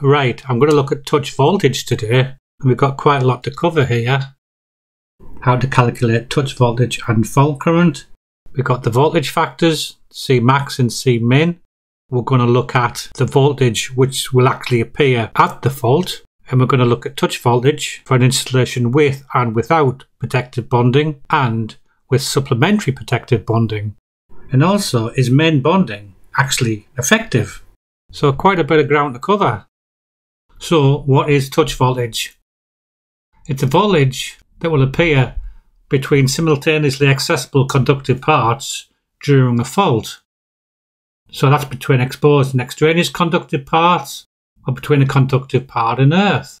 Right, I'm going to look at touch voltage today, and we've got quite a lot to cover here. How to calculate touch voltage and fault current. We've got the voltage factors, C max and C min. We're going to look at the voltage which will actually appear at the fault, and we're going to look at touch voltage for an installation with and without protective bonding and with supplementary protective bonding. And also, is main bonding actually effective? So quite a bit of ground to cover. So, what is touch voltage? It's a voltage that will appear between simultaneously accessible conductive parts during a fault. So that's between exposed and extraneous conductive parts, or between a conductive part and earth.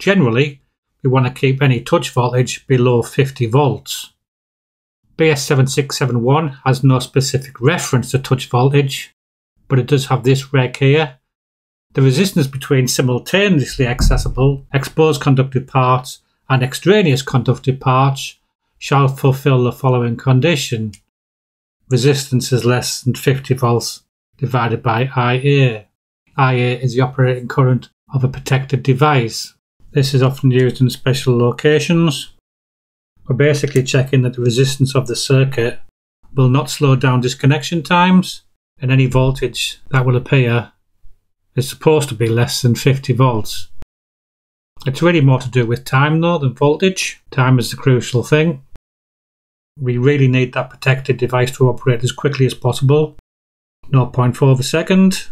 Generally, we want to keep any touch voltage below 50 volts. BS7671 has no specific reference to touch voltage, but it does have this reg here the resistance between simultaneously accessible exposed conductive parts and extraneous conductive parts shall fulfill the following condition. Resistance is less than 50 volts divided by IA. IA is the operating current of a protected device. This is often used in special locations. We're basically checking that the resistance of the circuit will not slow down disconnection times and any voltage that will appear is supposed to be less than 50 volts. It's really more to do with time though than voltage. Time is the crucial thing. We really need that protected device to operate as quickly as possible. 0.4 of a second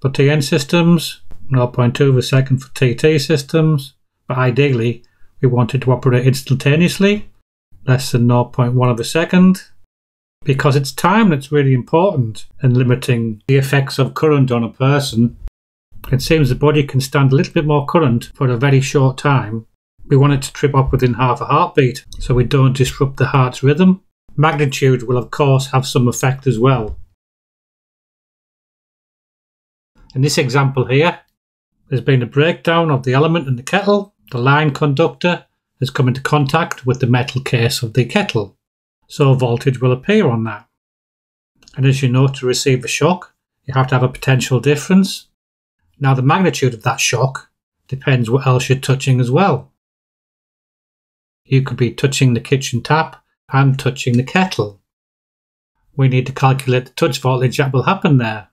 for TN systems, 0.2 of a second for TT systems, but ideally we want it to operate instantaneously, less than 0.1 of a second, because it's time that's really important in limiting the effects of current on a person it seems the body can stand a little bit more current for a very short time. We want it to trip off within half a heartbeat so we don't disrupt the heart's rhythm. Magnitude will, of course, have some effect as well. In this example here, there's been a breakdown of the element in the kettle. The line conductor has come into contact with the metal case of the kettle, so voltage will appear on that. And as you know, to receive a shock, you have to have a potential difference now, the magnitude of that shock depends what else you're touching as well. You could be touching the kitchen tap and touching the kettle. We need to calculate the touch voltage that will happen there.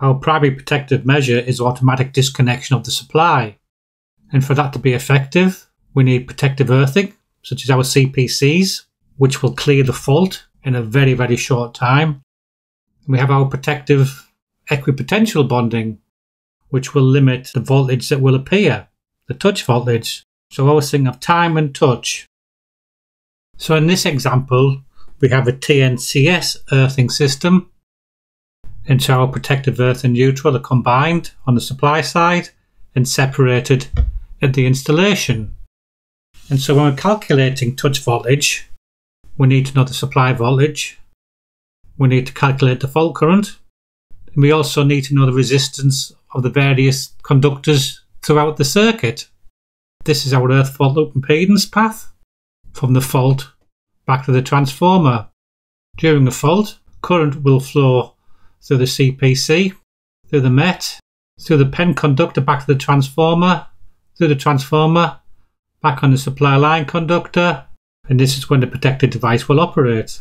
Our primary protective measure is automatic disconnection of the supply. And for that to be effective, we need protective earthing, such as our CPCs, which will clear the fault in a very, very short time. We have our protective equipotential bonding, which will limit the voltage that will appear, the touch voltage. So I was thinking of time and touch. So in this example, we have a TNCS earthing system. And so our protective earth and neutral are combined on the supply side and separated at the installation. And so when we're calculating touch voltage, we need to know the supply voltage. We need to calculate the fault current. And we also need to know the resistance of the various conductors throughout the circuit. This is our earth fault loop impedance path from the fault back to the transformer. During the fault, current will flow through the CPC, through the MET, through the PEN conductor back to the transformer, through the transformer, back on the supply line conductor, and this is when the protected device will operate.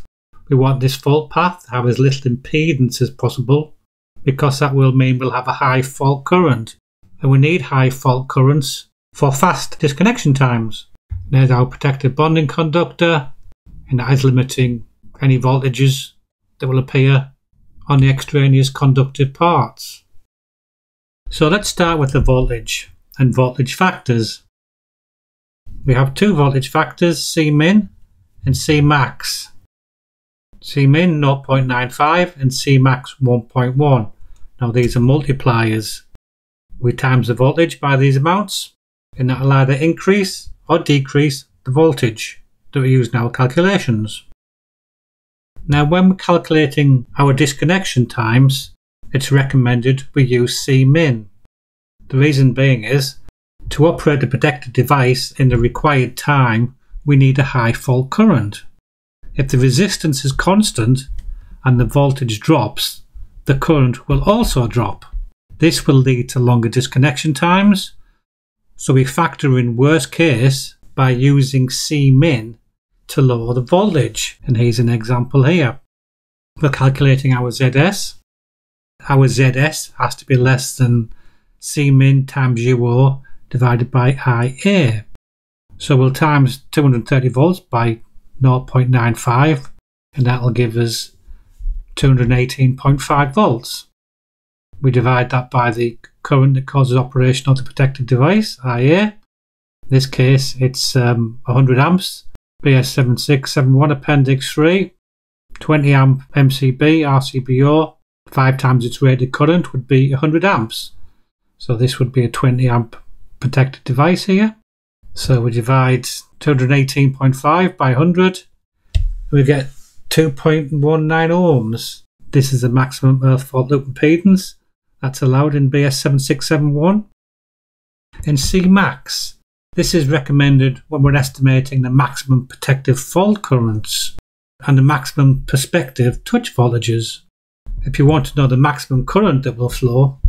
We want this fault path to have as little impedance as possible because that will mean we'll have a high fault current. And we need high fault currents for fast disconnection times. There's our protective bonding conductor, and that is limiting any voltages that will appear on the extraneous conductive parts. So let's start with the voltage and voltage factors. We have two voltage factors, Cmin and Cmax. Cmin 0.95 and Cmax 1.1. Now these are multipliers. We times the voltage by these amounts and that will either increase or decrease the voltage that we use in our calculations. Now when we're calculating our disconnection times, it's recommended we use Cmin. The reason being is, to operate the protected device in the required time, we need a high fault current. If the resistance is constant and the voltage drops, the current will also drop. This will lead to longer disconnection times. So we factor in worst case by using Cmin to lower the voltage. And here's an example here. We're calculating our ZS. Our ZS has to be less than Cmin times UO divided by IA. So we'll times 230 volts by 0.95 and that'll give us 218.5 volts. We divide that by the current that causes operation of the protective device, IA. In this case, it's um, 100 amps, BS7671 Appendix 3, 20 amp MCB, RCBO, 5 times its rated current would be 100 amps. So this would be a 20 amp protected device here. So we divide 218.5 by 100, we get 2.19 ohms. This is the maximum earth fault loop impedance that's allowed in BS7671. In Cmax, this is recommended when we're estimating the maximum protective fault currents and the maximum perspective touch voltages. If you want to know the maximum current that will flow,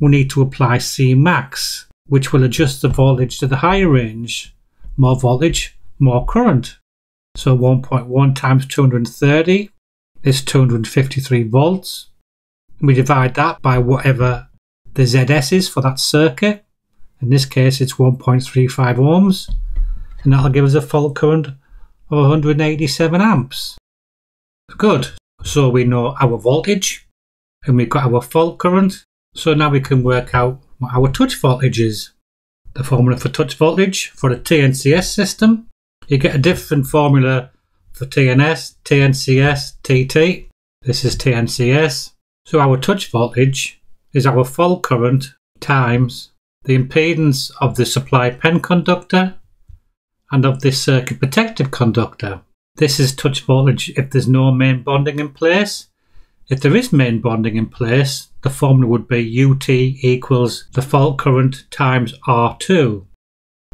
we need to apply Cmax, which will adjust the voltage to the higher range. More voltage, more current. So 1.1 times 230 is 253 volts. We divide that by whatever the ZS is for that circuit. In this case, it's 1.35 ohms, and that'll give us a fault current of 187 amps. Good. So we know our voltage, and we've got our fault current. So now we can work out what our touch voltage is. The formula for touch voltage for a TNCS system, you get a different formula for TNS, TNCS, TT. This is TNCS. So our touch voltage is our fault current times the impedance of the supply PEN conductor and of this circuit protective conductor. This is touch voltage if there's no main bonding in place. If there is main bonding in place, the formula would be UT equals the fault current times R2.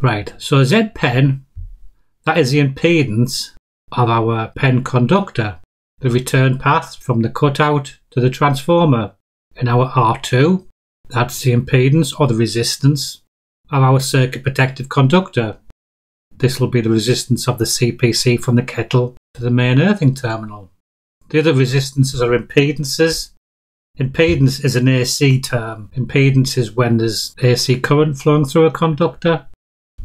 Right, so Z pen, that is the impedance of our PEN conductor, the return path from the cutout to the transformer. In our R2, that's the impedance or the resistance of our circuit protective conductor. This will be the resistance of the CPC from the kettle to the main earthing terminal. The other resistances are impedances. Impedance is an AC term. Impedance is when there's AC current flowing through a conductor.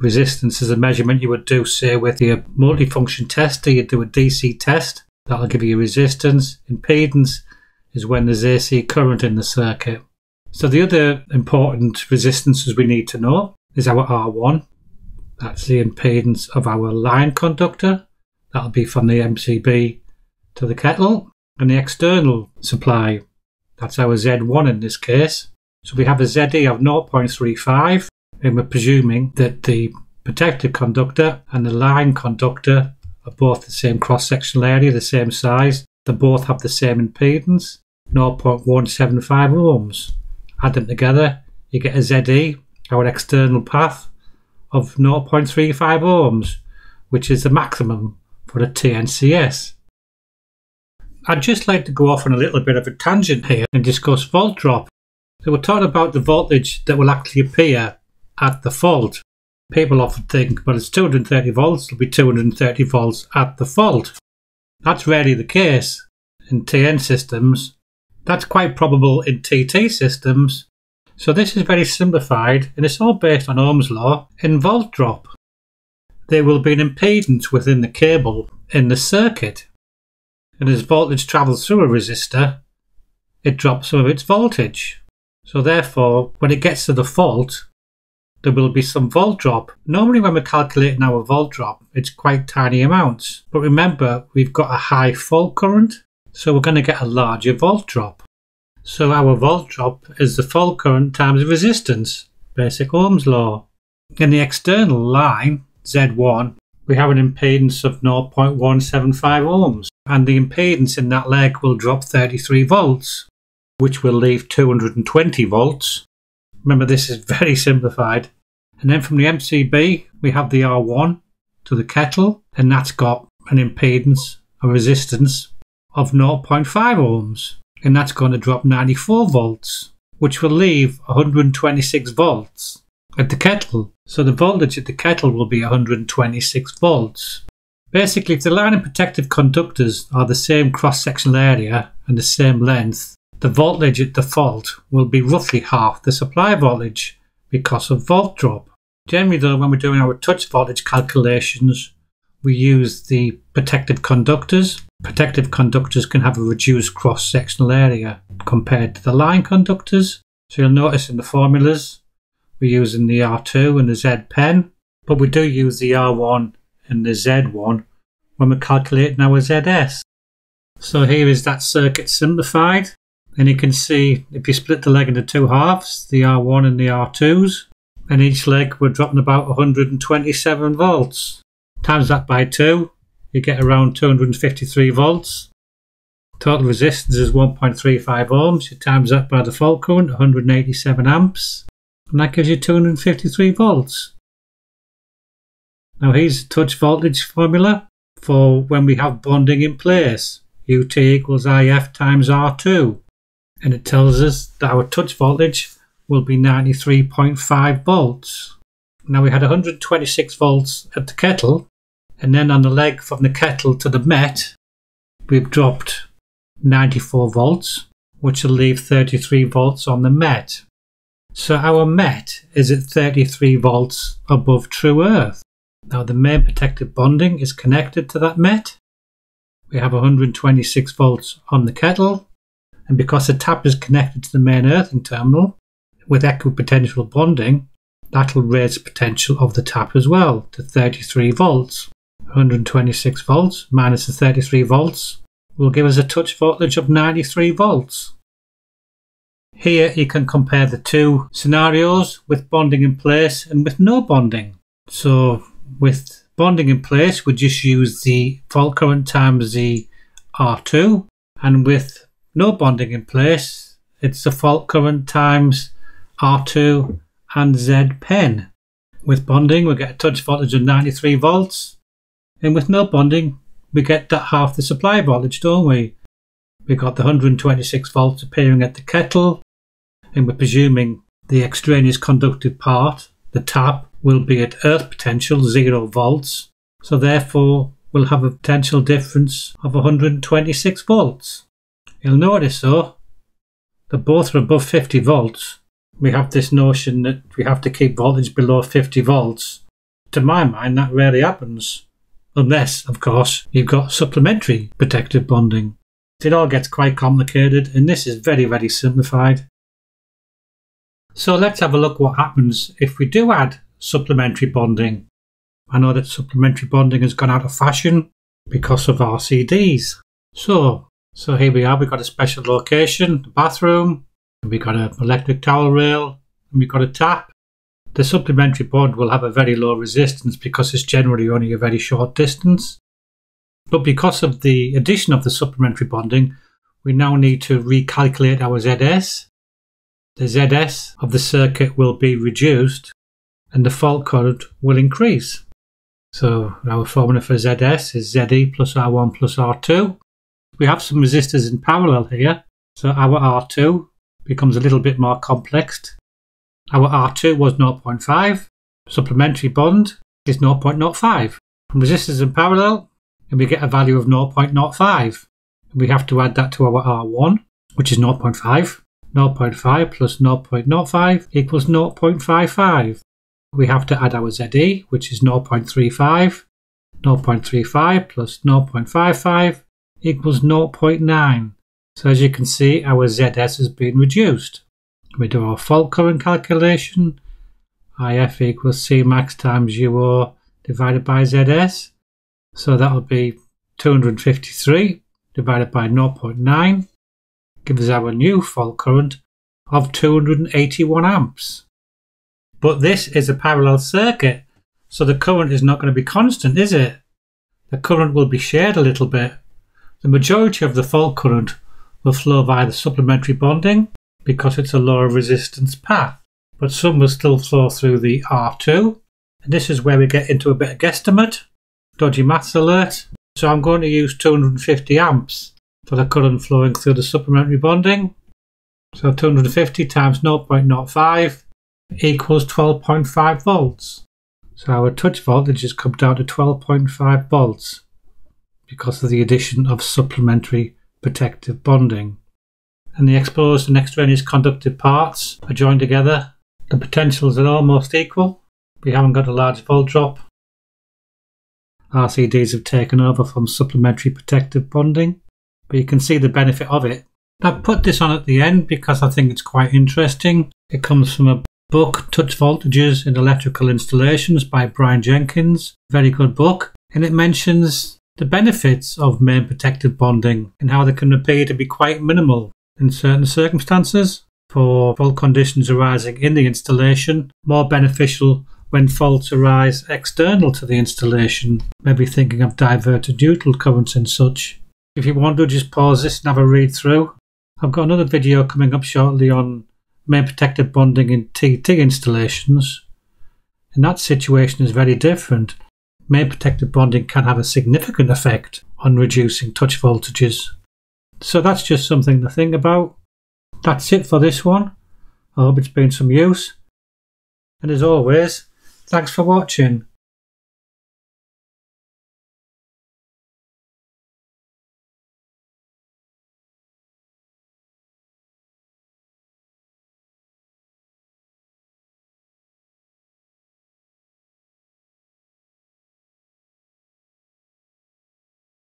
Resistance is a measurement you would do, say, with your multifunction tester. You'd do a DC test, that'll give you resistance. Impedance is when there's AC current in the circuit. So the other important resistances we need to know is our R1. That's the impedance of our line conductor. That'll be from the MCB to the kettle. And the external supply, that's our Z1 in this case. So we have a ZE of 0.35 and we're presuming that the protective conductor and the line conductor are both the same cross-sectional area, the same size. They both have the same impedance. 0.175 ohms. Add them together, you get a ZE, our external path, of 0.35 ohms, which is the maximum for a TNCS. I'd just like to go off on a little bit of a tangent here and discuss volt drop. So we're talking about the voltage that will actually appear at the fault. People often think, well, it's 230 volts, it'll be 230 volts at the fault. That's rarely the case. In TN systems, that's quite probable in TT systems. So this is very simplified and it's all based on Ohm's law in volt drop. There will be an impedance within the cable in the circuit. And as voltage travels through a resistor, it drops some of its voltage. So therefore, when it gets to the fault, there will be some volt drop. Normally when we're calculating our volt drop, it's quite tiny amounts. But remember, we've got a high fault current so we're going to get a larger volt drop. So our volt drop is the fault current times the resistance, basic Ohm's law. In the external line, Z1, we have an impedance of 0.175 ohms, and the impedance in that leg will drop 33 volts, which will leave 220 volts. Remember, this is very simplified. And then from the MCB, we have the R1 to the kettle, and that's got an impedance, a resistance of 0.5 ohms, and that's going to drop 94 volts. which will leave 126 volts at the kettle. So the voltage at the kettle will be 126 volts. Basically, if the line and protective conductors are the same cross-sectional area and the same length, the voltage at the fault will be roughly half the supply voltage because of volt drop. Generally though, when we're doing our touch voltage calculations, we use the protective conductors. Protective conductors can have a reduced cross-sectional area compared to the line conductors. So you'll notice in the formulas, we're using the R2 and the Z pen, but we do use the R1 and the Z1 when we're calculating our ZS. So here is that circuit simplified. And you can see if you split the leg into two halves, the R1 and the R2s, and each leg we're dropping about 127 volts. Times that by 2, you get around 253 volts. Total resistance is 1.35 ohms. You times that by the fault current, 187 amps, and that gives you 253 volts. Now here's the touch voltage formula for when we have bonding in place. UT equals IF times R2. And it tells us that our touch voltage will be 93.5 volts. Now we had 126 volts at the kettle, and then on the leg from the kettle to the met, we've dropped 94 volts, which will leave 33 volts on the met. So our met is at 33 volts above true earth. Now the main protective bonding is connected to that MET. We have 126 volts on the kettle, and because the tap is connected to the main earthing terminal with equipotential bonding, that'll raise the potential of the tap as well to 33 volts. 126 volts minus the 33 volts will give us a touch voltage of 93 volts. Here you can compare the two scenarios with bonding in place and with no bonding. So with bonding in place, we just use the fault current times the R2, and with no bonding in place, it's the fault current times R2 and Z pen. With bonding, we get a touch voltage of 93 volts, and with no bonding, we get that half the supply voltage, don't we? We've got the 126 volts appearing at the kettle, and we're presuming the extraneous conductive part, the tap, will be at earth potential 0 volts, so therefore we'll have a potential difference of 126 volts. You'll notice though that both are above 50 volts. We have this notion that we have to keep voltage below 50 volts. To my mind, that rarely happens. Unless, of course, you've got supplementary protective bonding. It all gets quite complicated, and this is very, very simplified. So let's have a look what happens if we do add supplementary bonding. I know that supplementary bonding has gone out of fashion because of RCDs. So, so here we are, we've got a special location, the bathroom, we've got an electric towel rail, and we've got a tap. The supplementary bond will have a very low resistance because it's generally only a very short distance. But because of the addition of the supplementary bonding, we now need to recalculate our ZS. The ZS of the circuit will be reduced and the fault current will increase. So our formula for ZS is ZE plus R1 plus R2. We have some resistors in parallel here, so our R2 becomes a little bit more complex. Our R2 was 0.5, supplementary bond is 0.05. From resistors in parallel, and we get a value of 0.05. And We have to add that to our R1, which is 0.5. 0.5 plus 0.05 equals 0.55 we have to add our ZE, which is 0.35. 0.35 plus 0.55 equals 0.9. So as you can see, our ZS has been reduced. We do our fault current calculation. IF equals C max times UO divided by ZS. So that will be 253 divided by 0.9 gives us our new fault current of 281 amps. But this is a parallel circuit, so the current is not going to be constant, is it? The current will be shared a little bit. The majority of the fault current will flow via the supplementary bonding because it's a lower resistance path, but some will still flow through the R2. And this is where we get into a bit of guesstimate, dodgy maths alert. So I'm going to use 250 amps for the current flowing through the supplementary bonding. So 250 times 0.05 equals 12.5 volts. So our touch voltage has come down to 12.5 volts because of the addition of supplementary protective bonding. And the exposed and extraneous conductive parts are joined together. The potentials are almost equal. We haven't got a large volt drop. RCDs have taken over from supplementary protective bonding, but you can see the benefit of it. I've put this on at the end because I think it's quite interesting. It comes from a book, Touch Voltages in Electrical Installations by Brian Jenkins. Very good book. And it mentions the benefits of main protective bonding and how they can appear to be quite minimal in certain circumstances. For fault conditions arising in the installation, more beneficial when faults arise external to the installation, maybe thinking of diverted neutral currents and such. If you want to just pause this and have a read through, I've got another video coming up shortly on main protective bonding in TT installations. And that situation is very different. Main protective bonding can have a significant effect on reducing touch voltages. So that's just something to think about. That's it for this one. I hope it's been some use. And as always, thanks for watching.